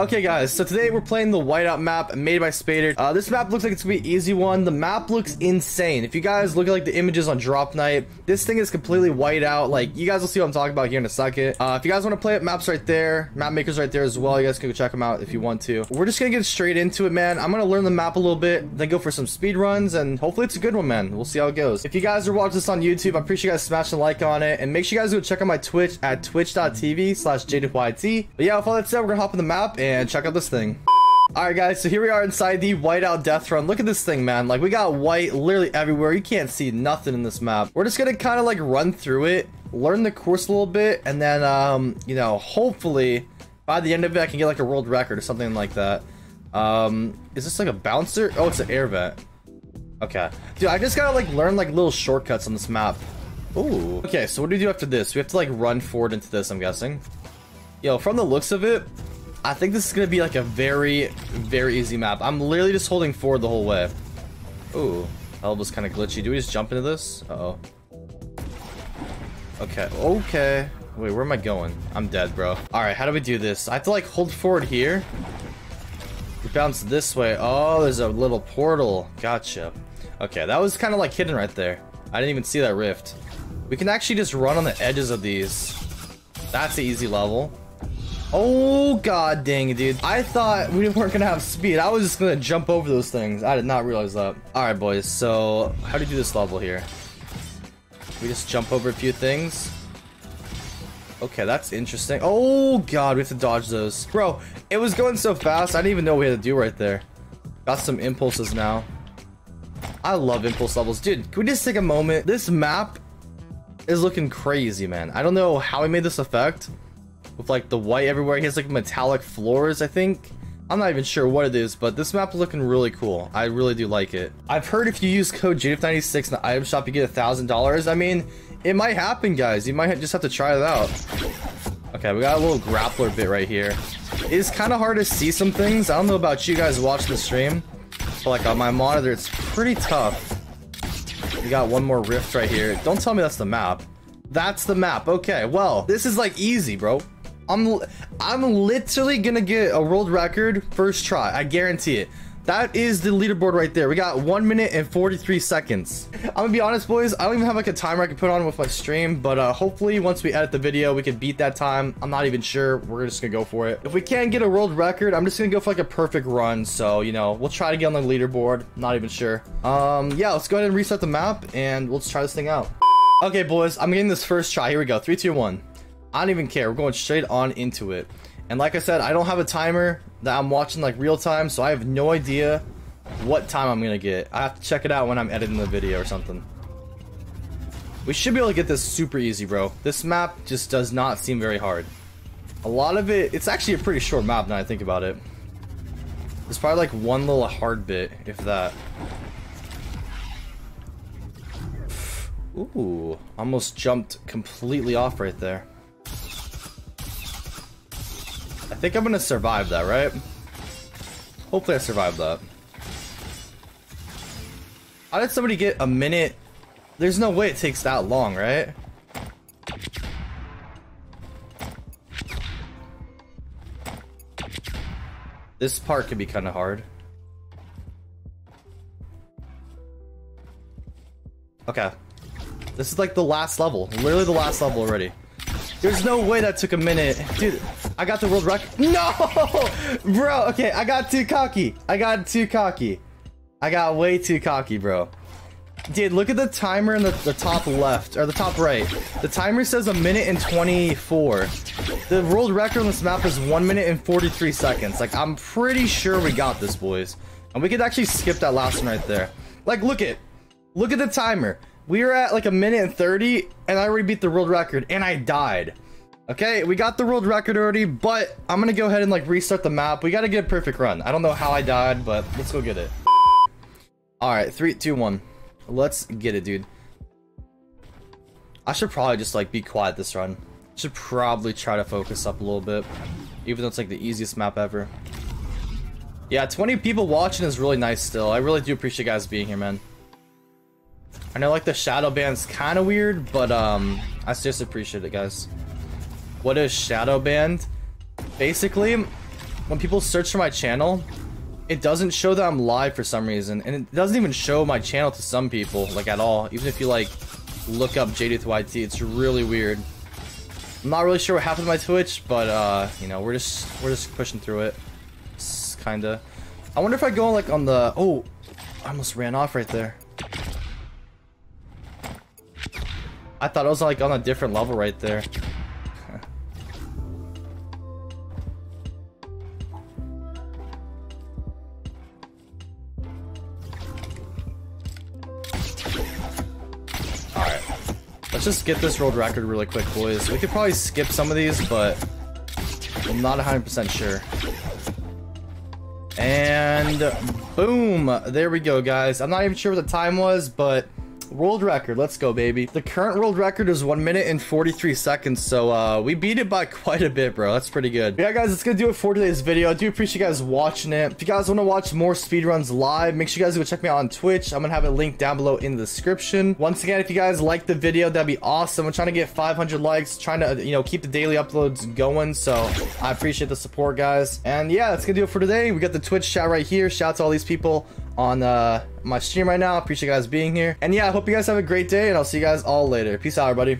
Okay guys, so today we're playing the whiteout map made by Spader. Uh, this map looks like it's gonna be an easy one. The map looks insane. If you guys look at like the images on drop night, this thing is completely white out. Like you guys will see what I'm talking about here in a second. Uh, if you guys want to play it, maps right there. Map makers right there as well. You guys can go check them out if you want to. We're just gonna get straight into it, man. I'm gonna learn the map a little bit, then go for some speed runs, and hopefully it's a good one, man. We'll see how it goes. If you guys are watching this on YouTube, I appreciate you guys smashing like on it, and make sure you guys go check out my Twitch at twitch.tv slash JDuthYT. But yeah, with all that said, we're gonna hop in the map and check out this thing. Alright guys, so here we are inside the whiteout death run. Look at this thing, man. Like, we got white literally everywhere. You can't see nothing in this map. We're just gonna kind of like run through it, learn the course a little bit, and then, um, you know, hopefully by the end of it, I can get like a world record or something like that. Um, is this like a bouncer? Oh, it's an air vent. Okay. Dude, I just gotta like learn like little shortcuts on this map. Ooh. Okay, so what do we do after this? We have to like run forward into this, I'm guessing. Yo, from the looks of it, I think this is gonna be like a very, very easy map. I'm literally just holding forward the whole way. Ooh, elbow's kind of glitchy. Do we just jump into this? Uh oh. Okay, okay. Wait, where am I going? I'm dead, bro. All right, how do we do this? I have to like hold forward here. We bounce this way. Oh, there's a little portal. Gotcha. Okay, that was kind of like hidden right there. I didn't even see that rift. We can actually just run on the edges of these. That's the easy level. Oh, god dang it, dude. I thought we weren't gonna have speed. I was just gonna jump over those things. I did not realize that. Alright, boys. So, how do you do this level here? We just jump over a few things. Okay, that's interesting. Oh, god, we have to dodge those. Bro, it was going so fast, I didn't even know what we had to do right there. Got some impulses now. I love impulse levels. Dude, can we just take a moment? This map is looking crazy, man. I don't know how he made this effect with like the white everywhere. He has like metallic floors, I think. I'm not even sure what it is, but this map is looking really cool. I really do like it. I've heard if you use code JDuth96 in the item shop, you get a $1,000. I mean, it might happen, guys. You might just have to try it out. Okay, we got a little grappler bit right here. It's kind of hard to see some things. I don't know about you guys watching the stream, but like on my monitor, it's pretty tough. We got one more rift right here. Don't tell me that's the map. That's the map. Okay, well, this is like easy, bro. I'm I'm literally gonna get a world record first try. I guarantee it. That is the leaderboard right there. We got 1 minute and 43 seconds. I'm gonna be honest, boys. I don't even have like a timer I can put on with my stream, but uh, hopefully once we edit the video, we can beat that time. I'm not even sure. We're just gonna go for it. If we can't get a world record, I'm just gonna go for like a perfect run. So, you know, we'll try to get on the leaderboard. Not even sure. Um, yeah, let's go ahead and reset the map and let's try this thing out. Okay, boys, I'm getting this first try. Here we go. Three, two, one. I don't even care. We're going straight on into it. And like I said, I don't have a timer that I'm watching like real time, so I have no idea what time I'm gonna get. I have to check it out when I'm editing the video or something. We should be able to get this super easy, bro. This map just does not seem very hard. A lot of it, it's actually a pretty short map now I think about it. There's probably like one little hard bit, if that. Ooh, almost jumped completely off right there. Think I'm gonna survive that, right? Hopefully I survive that. How did somebody get a minute? There's no way it takes that long, right? This part could be kind of hard. Okay. This is like the last level. Literally the last level already. There's no way that took a minute. Dude, I got the world record. No! Bro, okay, I got too cocky. I got too cocky. I got way too cocky, bro. Dude, look at the timer in the, the top left, or the top right. The timer says a minute and 24. The world record on this map is 1 minute and 43 seconds. Like, I'm pretty sure we got this, boys. And we could actually skip that last one right there. Like, look at, look at the timer. We were at like a minute and 30, and I already beat the world record, and I died. Okay, we got the world record already, but I'm gonna go ahead and like restart the map. We gotta get a perfect run. I don't know how I died, but let's go get it. Alright, three, two, one. Let's get it, dude. I should probably just like be quiet this run. Should probably try to focus up a little bit. Even though it's like the easiest map ever. Yeah, 20 people watching is really nice still. I really do appreciate guys being here, man. I know like the shadow ban's kind of weird, but um, I just appreciate it, guys. What is shadow ban? Basically, when people search for my channel, it doesn't show that I'm live for some reason, and it doesn't even show my channel to some people, like at all. Even if you like look up JDYT, it's really weird. I'm not really sure what happened to my Twitch, but uh, you know, we're just we're just pushing through it. It's kinda. I wonder if I go like on the oh, I almost ran off right there. I thought I was like on a different level right there. Let's just get this world record really quick, boys. We could probably skip some of these, but I'm not 100% sure. And boom! There we go, guys. I'm not even sure what the time was, but World record, let's go, baby. The current world record is 1 minute and 43 seconds, so uh, we beat it by quite a bit, bro. That's pretty good. But yeah, guys, that's gonna do it for today's video. I do appreciate you guys watching it. If you guys want to watch more speedruns live, make sure you guys go check me out on Twitch. I'm gonna have a link down below in the description. Once again, if you guys like the video, that'd be awesome. I'm trying to get 500 likes, trying to, you know, keep the daily uploads going, so I appreciate the support, guys. And yeah, that's gonna do it for today. We got the Twitch chat right here. Shout out to all these people on uh, my stream right now. Appreciate you guys being here. And yeah, I hope you guys have a great day, and I'll see you guys all later. Peace out, everybody.